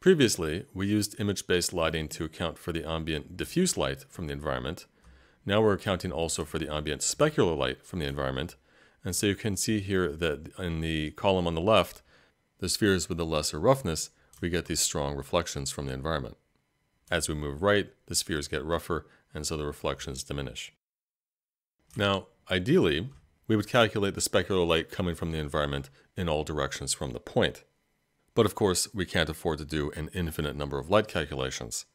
Previously, we used image-based lighting to account for the ambient diffuse light from the environment. Now we're accounting also for the ambient specular light from the environment. And so you can see here that in the column on the left, the spheres with the lesser roughness, we get these strong reflections from the environment. As we move right, the spheres get rougher, and so the reflections diminish. Now, ideally, we would calculate the specular light coming from the environment in all directions from the point. But of course, we can't afford to do an infinite number of light calculations.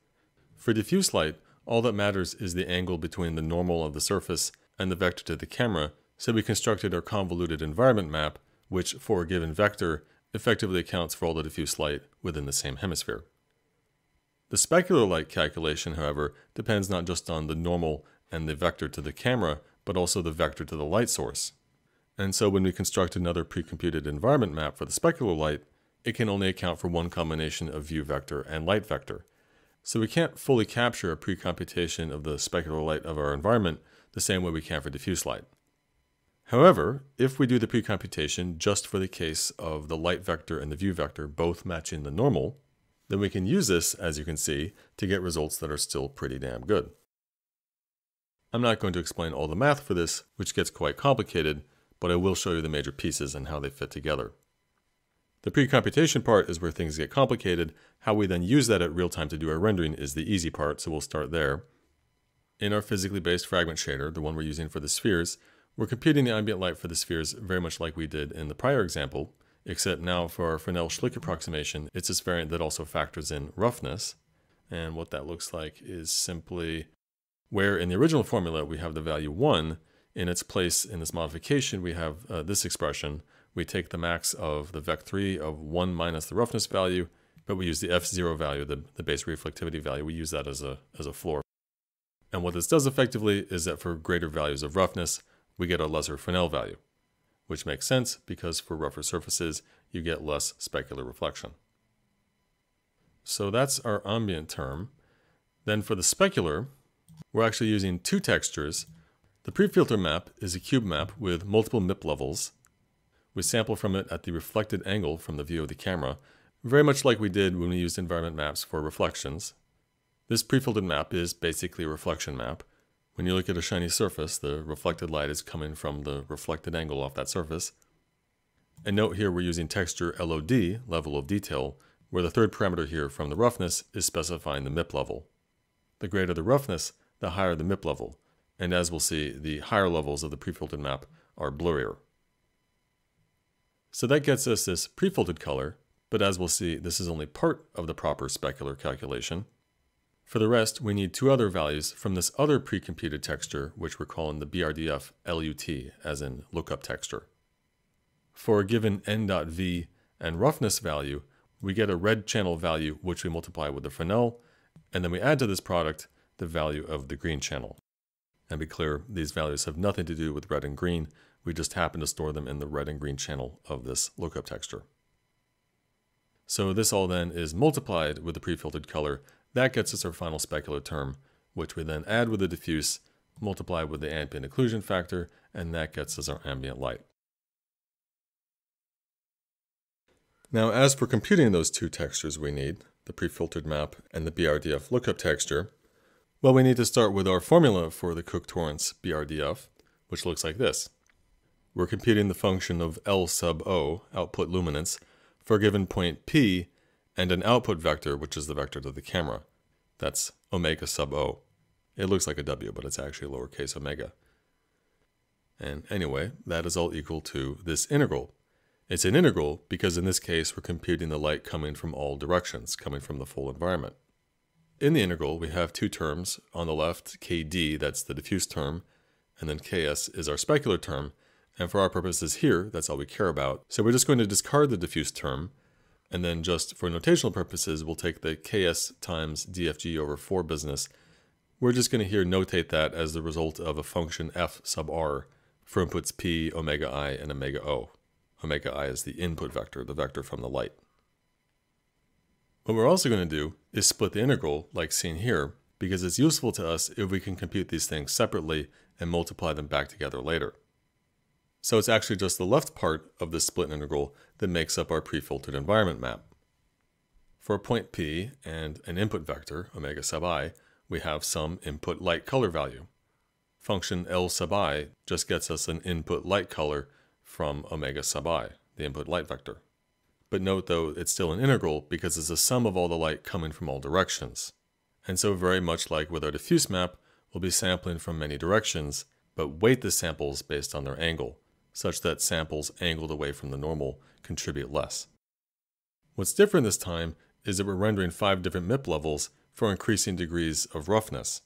For diffuse light, all that matters is the angle between the normal of the surface and the vector to the camera, so we constructed our convoluted environment map, which for a given vector effectively accounts for all the diffuse light within the same hemisphere. The specular light calculation, however, depends not just on the normal and the vector to the camera, but also the vector to the light source. And so when we construct another pre-computed environment map for the specular light, it can only account for one combination of view vector and light vector. So we can't fully capture a pre-computation of the specular light of our environment the same way we can for diffuse light. However, if we do the pre-computation just for the case of the light vector and the view vector both matching the normal, then we can use this, as you can see, to get results that are still pretty damn good. I'm not going to explain all the math for this, which gets quite complicated, but I will show you the major pieces and how they fit together. The pre-computation part is where things get complicated. How we then use that at real time to do our rendering is the easy part, so we'll start there. In our physically based fragment shader, the one we're using for the spheres, we're computing the ambient light for the spheres very much like we did in the prior example, except now for our Fresnel-Schlick approximation, it's this variant that also factors in roughness. And what that looks like is simply where in the original formula we have the value 1, in its place in this modification we have uh, this expression, we take the max of the vec3 of 1 minus the roughness value, but we use the f0 value, the, the base reflectivity value. We use that as a, as a floor. And what this does effectively is that for greater values of roughness, we get a lesser Fresnel value, which makes sense because for rougher surfaces, you get less specular reflection. So that's our ambient term. Then for the specular, we're actually using two textures. The pre-filter map is a cube map with multiple MIP levels we sample from it at the reflected angle from the view of the camera, very much like we did when we used environment maps for reflections. This pre-filtered map is basically a reflection map. When you look at a shiny surface, the reflected light is coming from the reflected angle off that surface. And note here we're using texture LOD, level of detail, where the third parameter here from the roughness is specifying the MIP level. The greater the roughness, the higher the MIP level, and as we'll see, the higher levels of the pre-filtered map are blurrier. So that gets us this pre-filtered color, but as we'll see, this is only part of the proper specular calculation. For the rest, we need two other values from this other pre-computed texture, which we're calling the BRDF LUT, as in lookup texture. For a given n.v and roughness value, we get a red channel value, which we multiply with the Fresnel, and then we add to this product the value of the green channel. And be clear, these values have nothing to do with red and green, we just happen to store them in the red and green channel of this lookup texture. So this all then is multiplied with the pre-filtered color. That gets us our final specular term, which we then add with the diffuse, multiply with the ambient occlusion factor, and that gets us our ambient light. Now as for computing those two textures we need, the pre-filtered map and the BRDF lookup texture, well we need to start with our formula for the Cook-Torrance BRDF, which looks like this. We're computing the function of L sub O, output luminance, for a given point P and an output vector, which is the vector to the camera. That's omega sub O. It looks like a W, but it's actually lowercase omega. And anyway, that is all equal to this integral. It's an integral because in this case we're computing the light coming from all directions, coming from the full environment. In the integral, we have two terms. On the left, kd, that's the diffuse term, and then ks is our specular term, and for our purposes here, that's all we care about. So we're just going to discard the diffuse term, and then just for notational purposes, we'll take the ks times dfg over 4 business. We're just going to here notate that as the result of a function f sub r for inputs p, omega i, and omega o. Omega i is the input vector, the vector from the light. What we're also going to do is split the integral, like seen here, because it's useful to us if we can compute these things separately and multiply them back together later. So it's actually just the left part of this split integral that makes up our pre-filtered environment map. For a point P and an input vector, omega sub i, we have some input light color value. Function L sub i just gets us an input light color from omega sub i, the input light vector. But note though, it's still an integral because it's a sum of all the light coming from all directions. And so very much like with our diffuse map, we'll be sampling from many directions, but weight the samples based on their angle, such that samples angled away from the normal contribute less. What's different this time is that we're rendering five different MIP levels for increasing degrees of roughness.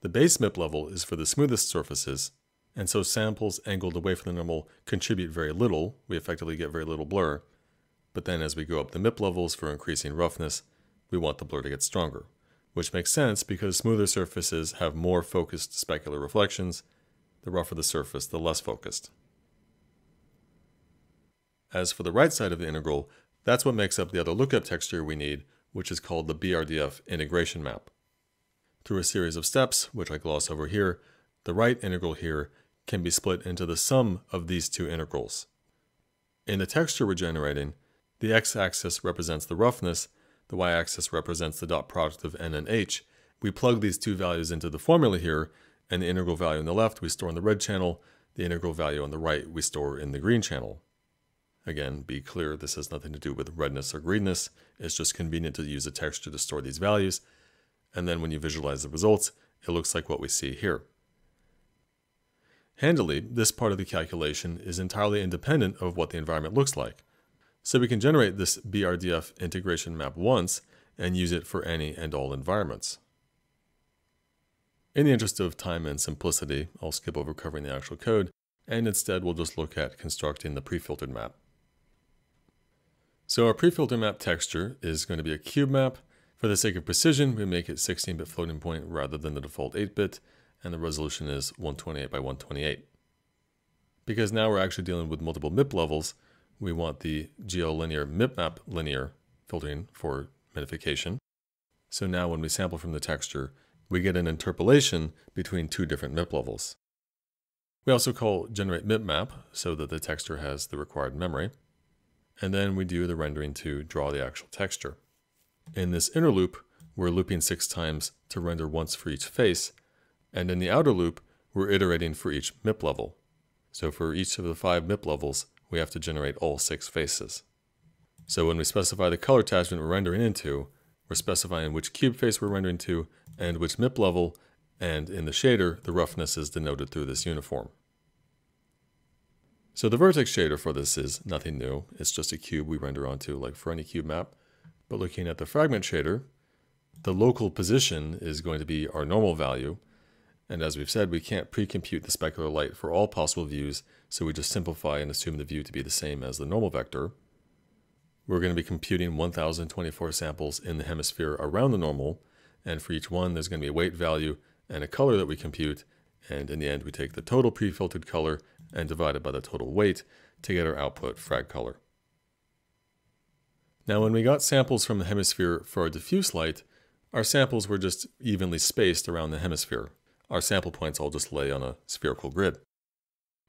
The base MIP level is for the smoothest surfaces, and so samples angled away from the normal contribute very little, we effectively get very little blur, but then as we go up the MIP levels for increasing roughness, we want the blur to get stronger, which makes sense because smoother surfaces have more focused specular reflections, the rougher the surface, the less focused. As for the right side of the integral, that's what makes up the other lookup texture we need, which is called the BRDF integration map. Through a series of steps, which I gloss over here, the right integral here can be split into the sum of these two integrals. In the texture we're generating, the x-axis represents the roughness, the y-axis represents the dot product of n and h. We plug these two values into the formula here, and the integral value on the left we store in the red channel, the integral value on the right we store in the green channel. Again, be clear, this has nothing to do with redness or greenness. It's just convenient to use a texture to store these values. And then when you visualize the results, it looks like what we see here. Handily, this part of the calculation is entirely independent of what the environment looks like. So we can generate this BRDF integration map once and use it for any and all environments. In the interest of time and simplicity, I'll skip over covering the actual code, and instead we'll just look at constructing the pre-filtered map. So our pre-filter map texture is going to be a cube map. For the sake of precision, we make it 16-bit floating point rather than the default 8-bit, and the resolution is 128 by 128. Because now we're actually dealing with multiple MIP levels, we want the GL linear MIP map linear filtering for minification. So now when we sample from the texture, we get an interpolation between two different MIP levels. We also call generate MIP map so that the texture has the required memory and then we do the rendering to draw the actual texture. In this inner loop, we're looping six times to render once for each face, and in the outer loop, we're iterating for each MIP level. So for each of the five MIP levels, we have to generate all six faces. So when we specify the color attachment we're rendering into, we're specifying which cube face we're rendering to and which MIP level, and in the shader, the roughness is denoted through this uniform. So the vertex shader for this is nothing new. It's just a cube we render onto like for any cube map. But looking at the fragment shader, the local position is going to be our normal value. And as we've said, we can't pre-compute the specular light for all possible views, so we just simplify and assume the view to be the same as the normal vector. We're going to be computing 1024 samples in the hemisphere around the normal, and for each one there's going to be a weight value and a color that we compute, and in the end we take the total pre-filtered color and divide it by the total weight to get our output frag color. Now when we got samples from the hemisphere for our diffuse light, our samples were just evenly spaced around the hemisphere. Our sample points all just lay on a spherical grid.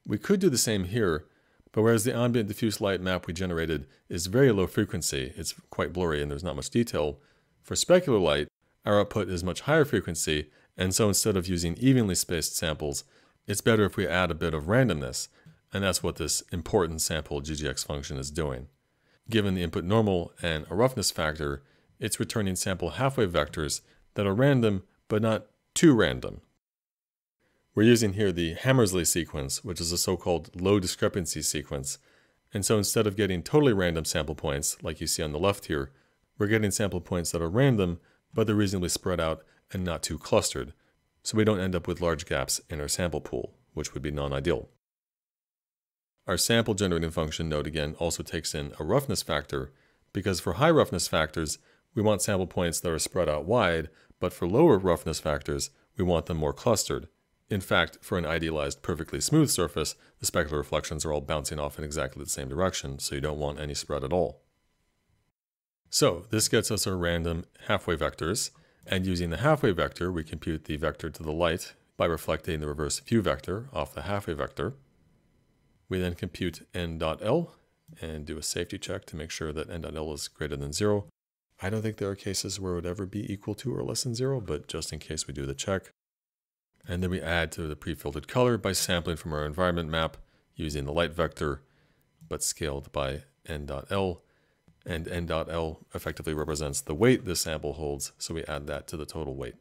We could do the same here, but whereas the ambient diffuse light map we generated is very low frequency, it's quite blurry and there's not much detail, for specular light, our output is much higher frequency, and so instead of using evenly spaced samples, it's better if we add a bit of randomness, and that's what this important sample ggx function is doing. Given the input normal and a roughness factor, it's returning sample halfway vectors that are random but not too random. We're using here the Hammersley sequence, which is a so-called low discrepancy sequence, and so instead of getting totally random sample points, like you see on the left here, we're getting sample points that are random, but they're reasonably spread out and not too clustered, so we don't end up with large gaps in our sample pool, which would be non-ideal. Our sample generating function, note again, also takes in a roughness factor, because for high roughness factors, we want sample points that are spread out wide, but for lower roughness factors, we want them more clustered. In fact, for an idealized perfectly smooth surface, the specular reflections are all bouncing off in exactly the same direction, so you don't want any spread at all. So this gets us our random halfway vectors, and using the halfway vector, we compute the vector to the light by reflecting the reverse view vector off the halfway vector. We then compute n.l and do a safety check to make sure that n.l is greater than zero. I don't think there are cases where it would ever be equal to or less than zero, but just in case we do the check. And then we add to the pre-filtered color by sampling from our environment map using the light vector, but scaled by n.l. And n.l effectively represents the weight this sample holds, so we add that to the total weight.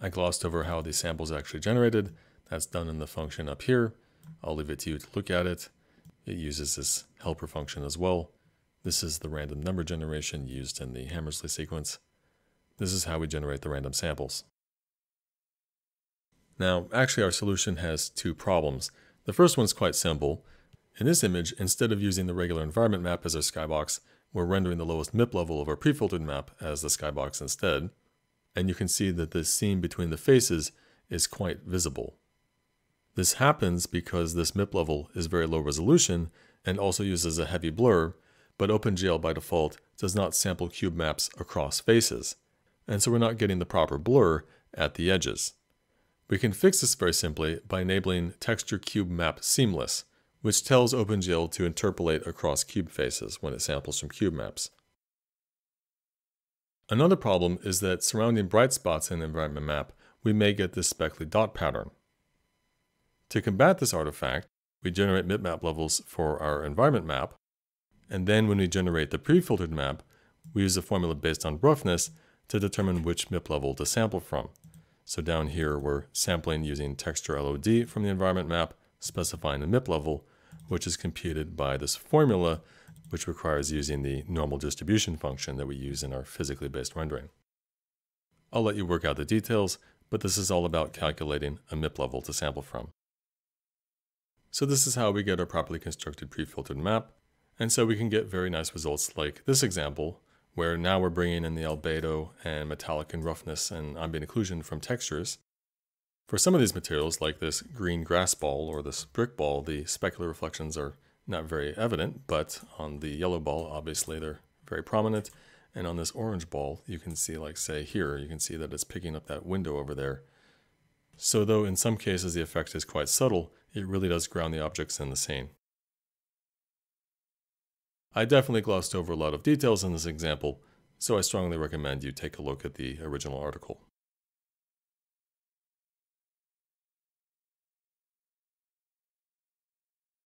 I glossed over how the sample is actually generated. That's done in the function up here. I'll leave it to you to look at it. It uses this helper function as well. This is the random number generation used in the Hammersley sequence. This is how we generate the random samples. Now, actually our solution has two problems. The first one's quite simple. In this image, instead of using the regular environment map as our skybox, we're rendering the lowest MIP level of our pre-filtered map as the skybox instead. And you can see that the seam between the faces is quite visible. This happens because this MIP level is very low resolution and also uses a heavy blur, but OpenGL by default does not sample cube maps across faces, and so we're not getting the proper blur at the edges. We can fix this very simply by enabling Texture Cube Map Seamless, which tells OpenGL to interpolate across cube faces when it samples from cube maps. Another problem is that surrounding bright spots in the environment map, we may get this speckly dot pattern. To combat this artifact, we generate mipmap levels for our environment map, and then when we generate the pre-filtered map, we use a formula based on roughness to determine which MIP level to sample from. So down here, we're sampling using texture LOD from the environment map, specifying the MIP level, which is computed by this formula, which requires using the normal distribution function that we use in our physically based rendering. I'll let you work out the details, but this is all about calculating a MIP level to sample from. So this is how we get our properly constructed pre-filtered map. And so we can get very nice results like this example, where now we're bringing in the albedo and metallic and roughness and ambient occlusion from textures. For some of these materials, like this green grass ball or this brick ball, the specular reflections are not very evident, but on the yellow ball, obviously they're very prominent. And on this orange ball, you can see, like say here, you can see that it's picking up that window over there. So though in some cases the effect is quite subtle, it really does ground the objects in the scene. I definitely glossed over a lot of details in this example, so I strongly recommend you take a look at the original article.